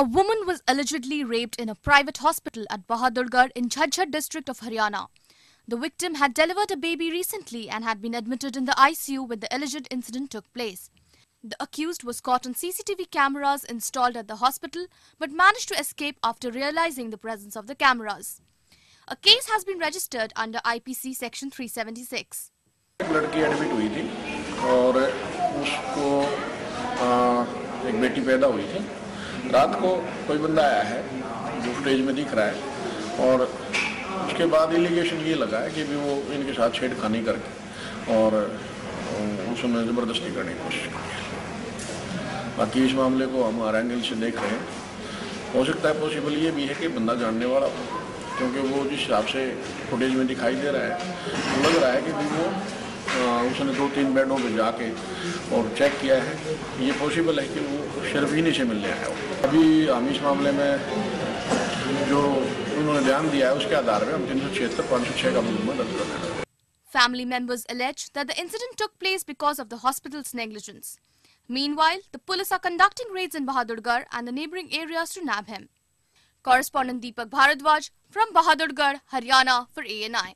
A woman was allegedly raped in a private hospital at Bahadurgarh in Jhajjar district of Haryana. The victim had delivered a baby recently and had been admitted in the ICU when the alleged incident took place. The accused was caught on CCTV cameras installed at the hospital but managed to escape after realizing the presence of the cameras. A case has been registered under IPC section 376. एक लड़की admit हुई थी और उसको आ, एक बेटी पैदा हुई थी रात को कोई बंदा आया है, जो फुटेज में दिख रहा है, और उसके बाद एलिगेशन ये लगा है कि भी वो इनके साथ छेड़खानी करके और उसमें ज़बरदस्ती करने की कोशिश की बाकी इस मामले को हम हर एंगल से देख रहे हैं। हो सकता है पॉसिबल ये भी है कि बंदा जानने वाला हो, क्योंकि वो जिस हिसाब से फुटेज में दिखाई दे रहा है लग रहा है कि भी वो उसने दो तीन बेडों पे जाके और चेक किया है ये पॉसिबल है कि वो शर्फीनी से मिलने आया हो अभी हम इस मामले में जो उन्होंने बयान दिया है उसके आधार पर हम तीन सौ छिहत्तर पाँच सौ छः का मुकदमा दर्ज कर रहे हैं Family members allege that the incident took place because of the hospital's negligence. Meanwhile, the police are conducting raids in Bahadurgarh and the neighbouring areas to nab him. Correspondent Deepak Bharadwaj from Bahadurgarh, Haryana for ANI.